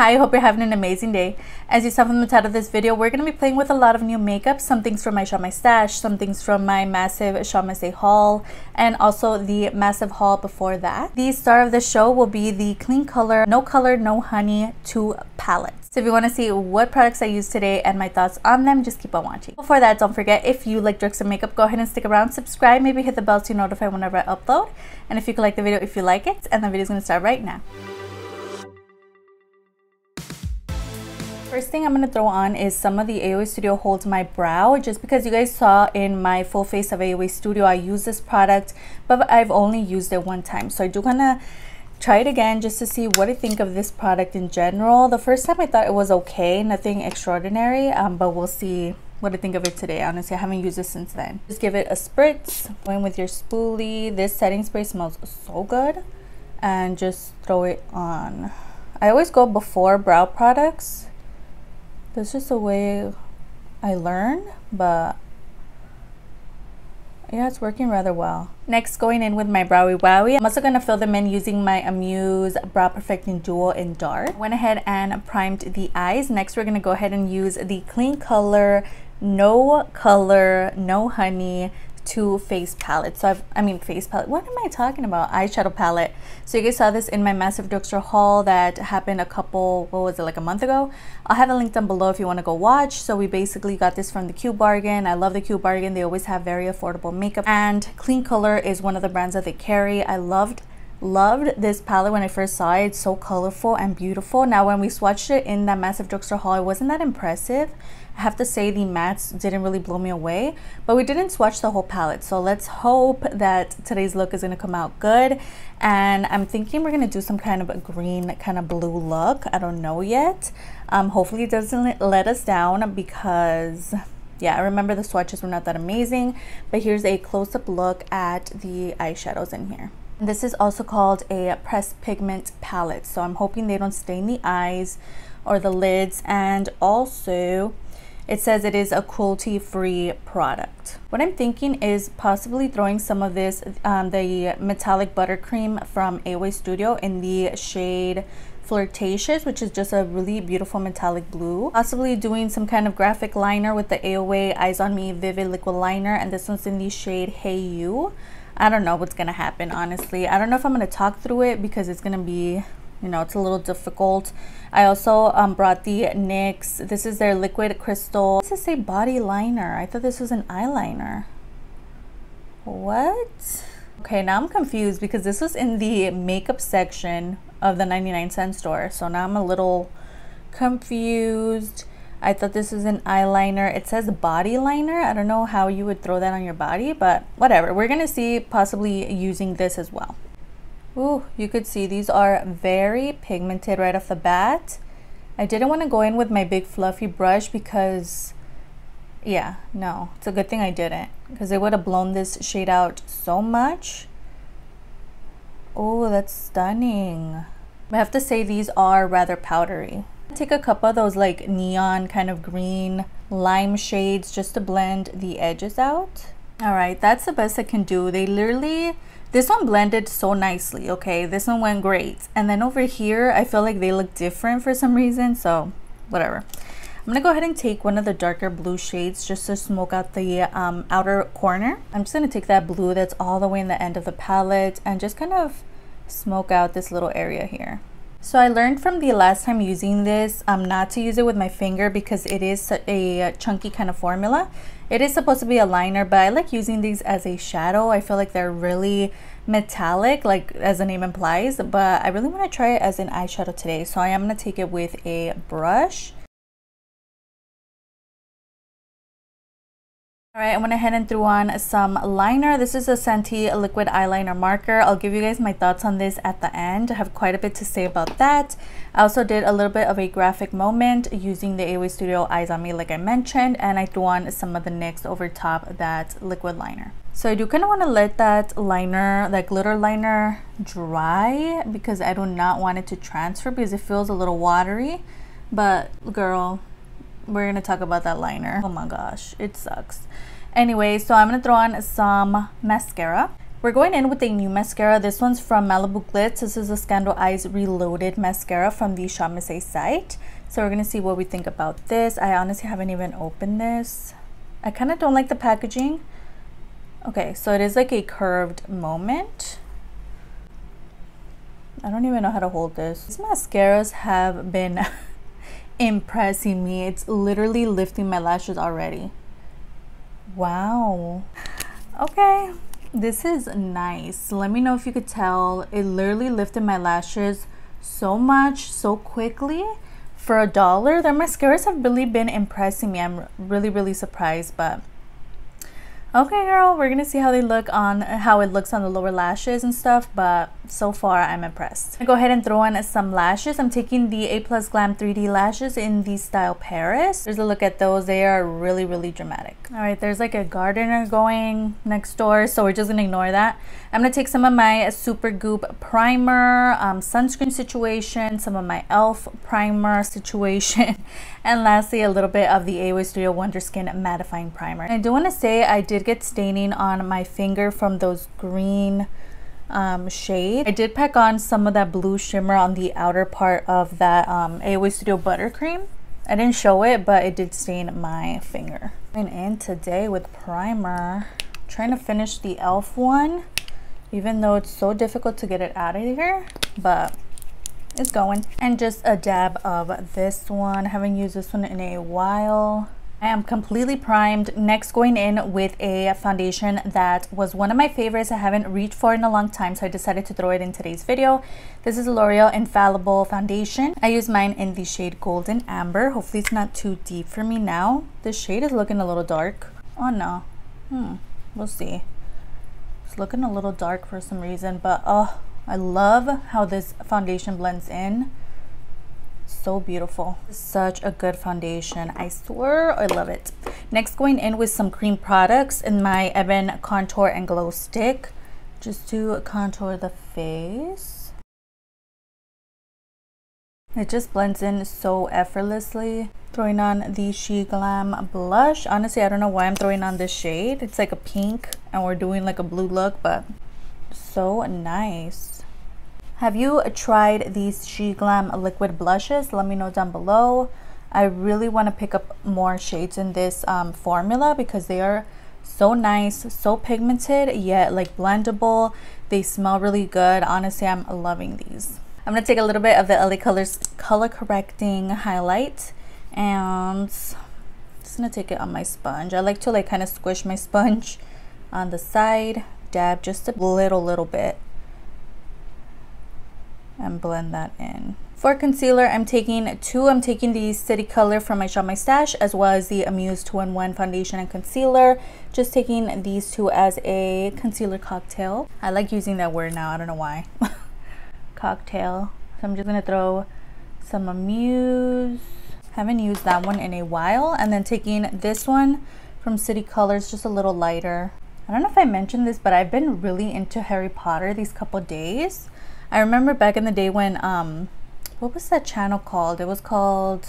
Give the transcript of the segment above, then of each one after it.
Hi, I hope you're having an amazing day. As you saw from the title of this video, we're going to be playing with a lot of new makeup. Some things from my Shop My Stash, some things from my massive Shop My haul, and also the massive haul before that. The star of the show will be the Kleancolor No Color No Honey 2 palette. So if you want to see what products I use today and my thoughts on them, just keep on watching. Before that, don't forget, if you like Drexler Makeup, go ahead and stick around, subscribe, maybe hit the bell to notify whenever I upload. And if you could like the video if you like it, and the video is going to start right now. First thing I'm going to throw on is some of the AOA Studio Holds My Brow. Just because you guys saw in my full face of AOA Studio, I use this product, but I've only used it one time. So I do want to try it again just to see what I think of this product in general. The first time I thought it was okay, nothing extraordinary, um, but we'll see what I think of it today. Honestly, I haven't used it since then. Just give it a spritz, going with your spoolie. This setting spray smells so good. And just throw it on. I always go before brow products that's just the way I learn, but yeah, it's working rather well. Next, going in with my Browie Wowie. I'm also going to fill them in using my Amuse Brow Perfecting Duo in Dark. Went ahead and primed the eyes. Next, we're going to go ahead and use the Kleancolor No Color No Honey two face palettes. So I've, I mean face palette, what am I talking about? Eyeshadow palette. So you guys saw this in my Massive Drugstore haul that happened a couple, what was it, like a month ago? I'll have a link down below if you want to go watch. So we basically got this from the Q Bargain. I love the Q Bargain. They always have very affordable makeup. And Kleancolor is one of the brands that they carry. I loved loved this palette when I first saw it. It's so colorful and beautiful. Now when we swatched it in that Massive Drugstore haul, it wasn't that impressive. I have to say the mattes didn't really blow me away, but we didn't swatch the whole palette. So let's hope that today's look is gonna come out good. And I'm thinking we're gonna do some kind of a green, kind of blue look. I don't know yet. Um, hopefully it doesn't let us down because yeah, I remember the swatches were not that amazing, but here's a close-up look at the eyeshadows in here. This is also called a pressed pigment palette. So I'm hoping they don't stain the eyes or the lids. And also it says it is a cruelty-free product. What I'm thinking is possibly throwing some of this, um, the metallic buttercream from AOA Studio in the shade Flirtatious, which is just a really beautiful metallic blue. Possibly doing some kind of graphic liner with the AOA Eyes On Me Vivid Liquid Liner, and this one's in the shade Hey You. I don't know what's gonna happen, honestly. I don't know if I'm gonna talk through it because it's gonna be, you know, it's a little difficult. I also um, brought the NYX. This is their liquid crystal. This is a body liner. I thought this was an eyeliner. What? Okay, now I'm confused because this was in the makeup section of the 99 cent store. So now I'm a little confused. I thought this was an eyeliner. It says body liner. I don't know how you would throw that on your body, but whatever. We're going to see possibly using this as well. Ooh, you could see these are very pigmented right off the bat. I didn't want to go in with my big fluffy brush because, yeah, no. It's a good thing I didn't because it would have blown this shade out so much. Oh, that's stunning. I have to say these are rather powdery. Take a couple of those like neon kind of green lime shades just to blend the edges out. All right, that's the best I can do. They literally, this one blended so nicely, okay? This one went great. And then over here, I feel like they look different for some reason, so whatever. I'm gonna go ahead and take one of the darker blue shades just to smoke out the um, outer corner. I'm just gonna take that blue that's all the way in the end of the palette and just kind of smoke out this little area here. So I learned from the last time using this um, not to use it with my finger because it is a chunky kind of formula. It is supposed to be a liner, but I like using these as a shadow. I feel like they're really metallic, like as the name implies, but I really want to try it as an eyeshadow today. So I am going to take it with a brush All right, I went ahead and threw on some liner. This is a Santee liquid eyeliner marker. I'll give you guys my thoughts on this at the end. I have quite a bit to say about that. I also did a little bit of a graphic moment using the AOA Studio Eyes on Me like I mentioned, and I threw on some of the NYX over top that liquid liner. So I do kind of want to let that liner, that glitter liner dry because I do not want it to transfer because it feels a little watery. But girl, we're gonna talk about that liner. Oh my gosh, it sucks. Anyway, so I'm gonna throw on some mascara. We're going in with a new mascara. This one's from Malibu Glitz. This is a Scandal Eyes Reloaded mascara from the Shop site. So we're to see what we think about this. I honestly haven't even opened this. I kind of don't like the packaging. Okay, so it is like a curved moment. I don't even know how to hold this. These mascaras have been impressing me. It's literally lifting my lashes already. Wow. Okay. This is nice. Let me know if you could tell. It literally lifted my lashes so much, so quickly. For a dollar, their mascaras have really been impressing me. I'm really, really surprised, but okay girl we're gonna see how they look on how it looks on the lower lashes and stuff but so far i'm impressed. I'm go ahead and throw in some lashes. I'm taking the a plus glam 3d lashes in the style paris. There's a look at those. They are really really dramatic. All right there's like a gardener going next door so we're just gonna ignore that. I'm gonna take some of my super goop primer um, sunscreen situation some of my elf primer situation and lastly a little bit of the AOA Studio Wonder Skin mattifying primer. I do want to say i did get staining on my finger from those green um, shade. I did pack on some of that blue shimmer on the outer part of that um, AOA Studio Buttercream. I didn't show it, but it did stain my finger. And in today with primer, trying to finish the e.l.f. one, even though it's so difficult to get it out of here, but it's going. And just a dab of this one. I haven't used this one in a while. I am completely primed. Next going in with a foundation that was one of my favorites I haven't reached for in a long time so I decided to throw it in today's video. This is L'Oreal Infallible Foundation. I use mine in the shade Golden Amber. Hopefully it's not too deep for me now. The shade is looking a little dark. Oh no. Hmm. We'll see. It's looking a little dark for some reason but oh I love how this foundation blends in so beautiful. Such a good foundation. I swear i love it. Next going in with some cream products in my ebin contour and glow stick just to contour the face. It just blends in so effortlessly. Throwing on the SheGlam blush. Honestly i don't know why i'm throwing on this shade. It's like a pink and we're doing like a blue look but so nice have you tried these SheGlam liquid blushes? Let me know down below. I really want to pick up more shades in this um, formula because they are so nice, so pigmented, yet like blendable. They smell really good. Honestly, I'm loving these. I'm going to take a little bit of the LA Colors Color Correcting Highlight and just going to take it on my sponge. I like to like kind of squish my sponge on the side, dab just a little, little bit and blend that in. For concealer, I'm taking two. I'm taking the City Color from my Shop My Stash as well as the Amuse 2-in-1 Foundation and Concealer. Just taking these two as a concealer cocktail. I like using that word now. I don't know why. cocktail. So I'm just going to throw some Amuse. Haven't used that one in a while. And then taking this one from City Colors, just a little lighter. I don't know if I mentioned this, but I've been really into Harry Potter these couple days. I remember back in the day when um what was that channel called? It was called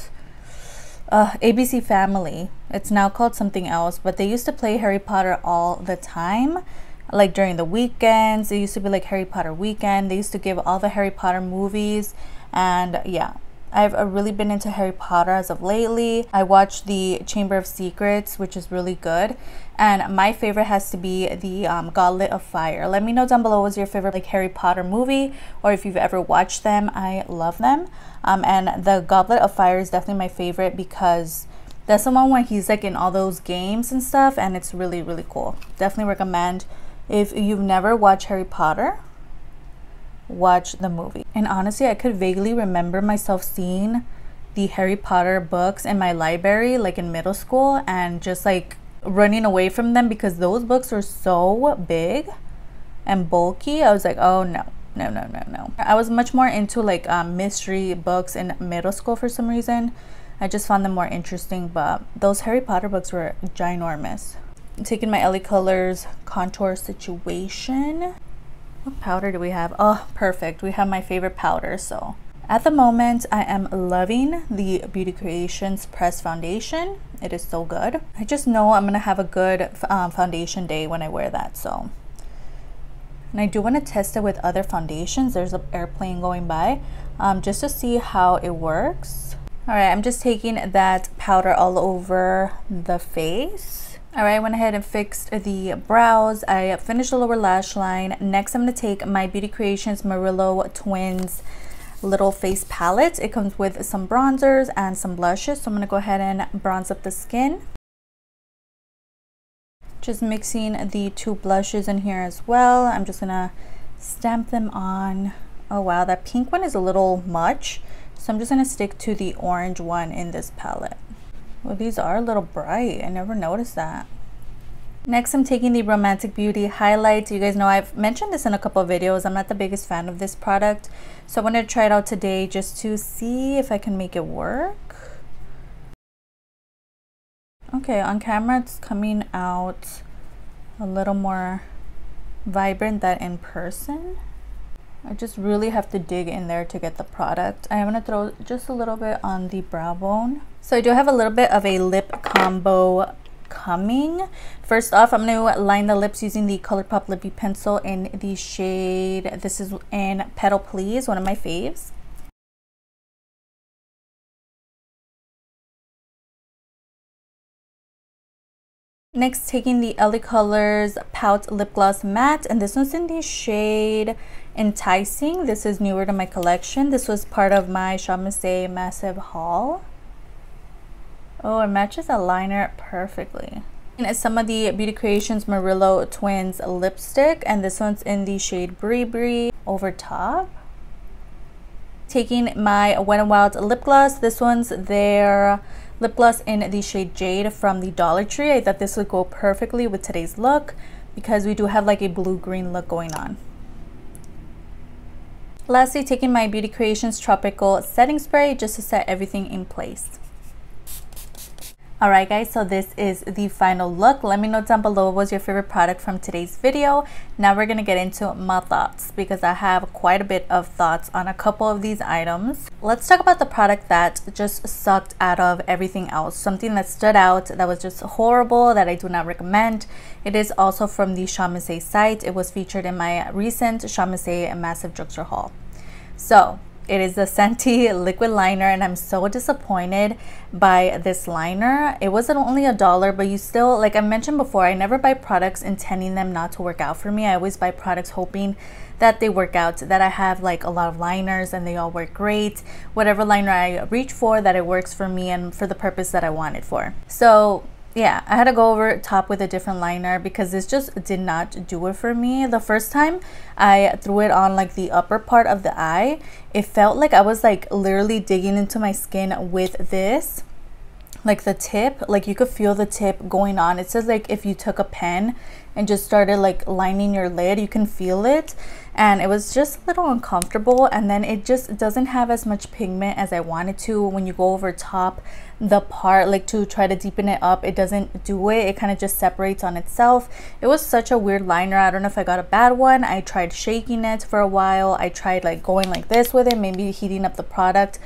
uh, ABC Family. It's now called something else, but they used to play Harry Potter all the time. Like during the weekends, it used to be like Harry Potter weekend. They used to give all the Harry Potter movies, and yeah, I've uh, really been into Harry Potter as of lately. I watched the Chamber of Secrets, which is really good. And my favorite has to be the um, Goblet of Fire. Let me know down below what's your favorite like Harry Potter movie or if you've ever watched them. I love them. Um, and the Goblet of Fire is definitely my favorite because that's the one where he's like in all those games and stuff and it's really, really cool. Definitely recommend if you've never watched Harry Potter watch the movie. And honestly, I could vaguely remember myself seeing the Harry Potter books in my library, like in middle school, and just like running away from them because those books were so big and bulky. I was like, oh no, no, no, no, no. I was much more into like um, mystery books in middle school for some reason. I just found them more interesting, but those Harry Potter books were ginormous. I'm taking my LA Colors contour situation. What powder do we have? Oh, perfect. We have my favorite powder. So at the moment, I am loving the Beauty Creations Press Foundation. It is so good. I just know I'm going to have a good um, foundation day when I wear that. So And I do want to test it with other foundations. There's an airplane going by um, just to see how it works. All right, I'm just taking that powder all over the face. All right, I went ahead and fixed the brows. I finished the lower lash line. Next, I'm gonna take my Beauty Creations Murillo Twins little face palette. It comes with some bronzers and some blushes. So I'm gonna go ahead and bronze up the skin. Just mixing the two blushes in here as well. I'm just gonna stamp them on. Oh wow, that pink one is a little much. So I'm just gonna stick to the orange one in this palette. Well, these are a little bright. I never noticed that. Next, I'm taking the Romantic Beauty Highlights. You guys know I've mentioned this in a couple videos. I'm not the biggest fan of this product. So I wanted to try it out today just to see if I can make it work. Okay, on camera it's coming out a little more vibrant than in person. I just really have to dig in there to get the product. I'm going to throw just a little bit on the brow bone. So I do have a little bit of a lip combo coming. First off, I'm going to line the lips using the ColourPop Lippie Pencil in the shade, this is in Petal Please, one of my faves. Next, taking the LA Colors Pout Lip Gloss Matte, and this one's in the shade Enticing. This is newer to my collection. This was part of my Shop Miss A Massive haul. Oh, it matches a liner perfectly. And some of the Beauty Creations Murillo Twins lipstick, and this one's in the shade Brie Brie over top. Taking my Wet n Wild lip gloss. This one's their lip gloss in the shade Jade from the Dollar Tree. I thought this would go perfectly with today's look because we do have like a blue-green look going on. Lastly, taking my Beauty Creations Tropical Setting Spray just to set everything in place. Alright guys, so this is the final look. Let me know down below what was your favorite product from today's video. Now we're going to get into my thoughts because I have quite a bit of thoughts on a couple of these items. Let's talk about the product that just sucked out of everything else. Something that stood out that was just horrible that I do not recommend. It is also from the Shop Miss A site. It was featured in my recent Shop Miss A Massive Drugstore haul. So it is the Santee liquid liner and I'm so disappointed by this liner. It wasn't only a dollar, but you still, like I mentioned before, I never buy products intending them not to work out for me. I always buy products hoping that they work out, that I have like a lot of liners and they all work great. Whatever liner I reach for, that it works for me and for the purpose that I want it for. So yeah, I had to go over top with a different liner because this just did not do it for me. The first time I threw it on like the upper part of the eye, it felt like I was like literally digging into my skin with this like the tip like you could feel the tip going on. It says like if you took a pen and just started like lining your lid you can feel it. And it was just a little uncomfortable. And then it just doesn't have as much pigment as I wanted to. When you go over top the part like to try to deepen it up it doesn't do it. It kind of just separates on itself. It was such a weird liner. I don't know if I got a bad one. I tried shaking it for a while. I tried like going like this with it maybe heating up the product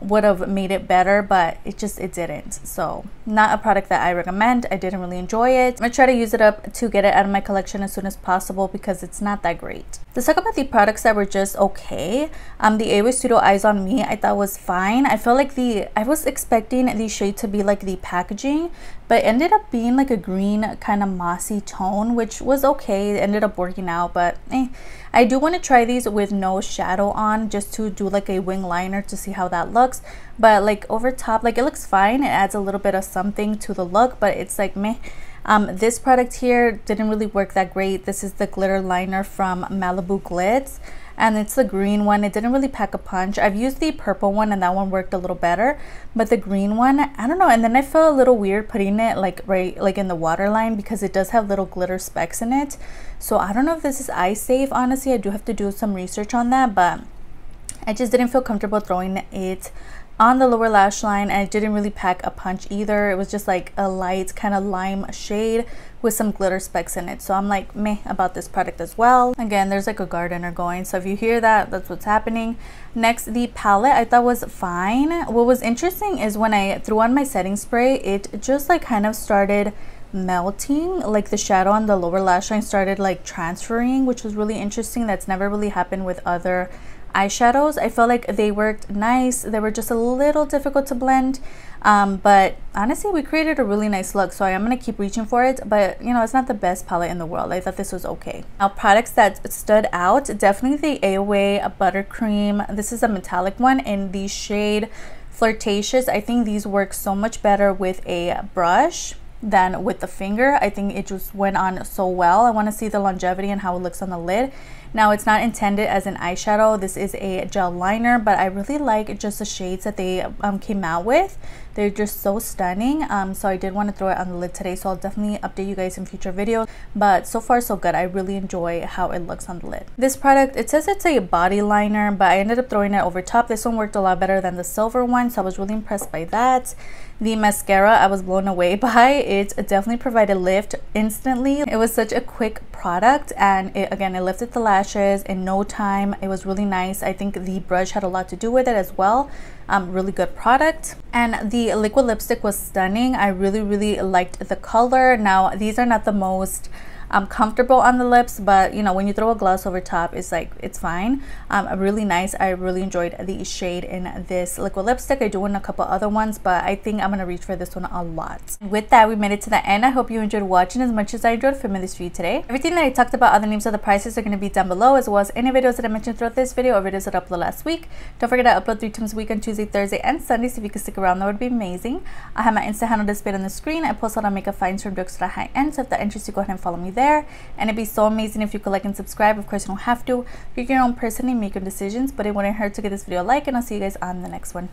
would have made it better but it just it didn't. So not a product that i recommend. I didn't really enjoy it. I'm gonna try to use it up to get it out of my collection as soon as possible because it's not that great. Let's talk about the products that were just okay um the awe studio eyes on me i thought was fine. I felt like the i was expecting the shade to be like the packaging but ended up being like a green kind of mossy tone which was okay. It ended up working out but eh. I do want to try these with no shadow on just to do like a wing liner to see how that looks. But like over top like it looks fine. It adds a little bit of something to the look but it's like meh. Um, this product here didn't really work that great. This is the glitter liner from malibu glitz and it's the green one. It didn't really pack a punch. I've used the purple one and that one worked a little better. But the green one i don't know. And then i felt a little weird putting it like right like in the waterline because it does have little glitter specks in it. So i don't know if this is eye safe. Honestly i do have to do some research on that but i just didn't feel comfortable throwing it on the lower lash line and it didn't really pack a punch either. It was just like a light kind of lime shade with some glitter specks in it. So i'm like meh about this product as well. Again there's like a gardener going so if you hear that that's what's happening. Next the palette i thought was fine. What was interesting is when i threw on my setting spray it just like kind of started melting like the shadow on the lower lash line started like transferring which was really interesting. That's never really happened with other eyeshadows. I felt like they worked nice. They were just a little difficult to blend. Um, but honestly we created a really nice look so i am going to keep reaching for it. But you know it's not the best palette in the world. I thought this was okay. Now products that stood out definitely the aoa buttercream. This is a metallic one in the shade flirtatious. I think these work so much better with a brush than with the finger i think it just went on so well i want to see the longevity and how it looks on the lid now it's not intended as an eyeshadow. This is a gel liner, but I really like just the shades that they um, came out with. They're just so stunning. Um, so I did want to throw it on the lid today. So I'll definitely update you guys in future videos. But so far so good. I really enjoy how it looks on the lid. This product, it says it's a body liner, but I ended up throwing it over top. This one worked a lot better than the silver one. So I was really impressed by that. The mascara, I was blown away by. It definitely provided lift instantly. It was such a quick product and it, again, it lifted the lashes in no time. It was really nice. I think the brush had a lot to do with it as well. Um, really good product. And the liquid lipstick was stunning. I really, really liked the color. Now, these are not the most um, comfortable on the lips but you know when you throw a gloss over top it's like it's fine. Um, really nice I really enjoyed the shade in this liquid lipstick. I do want a couple other ones but I think I'm gonna reach for this one a lot. With that we made it to the end. I hope you enjoyed watching as much as I enjoyed filming this for you today. Everything that I talked about other names of the prices are going to be down below as well as any videos that I mentioned throughout this video or videos that I upload last week. Don't forget I upload three times a week on Tuesday Thursday and Sunday, so if you could stick around that would be amazing. I have my Insta handle displayed on the screen. I post a lot of makeup finds from to the high end so if that interests you go ahead and follow me there there. And it'd be so amazing if you could like and subscribe. Of course you don't have to. You're your own person and make your decisions but it wouldn't hurt to give this video a like and i'll see you guys on the next one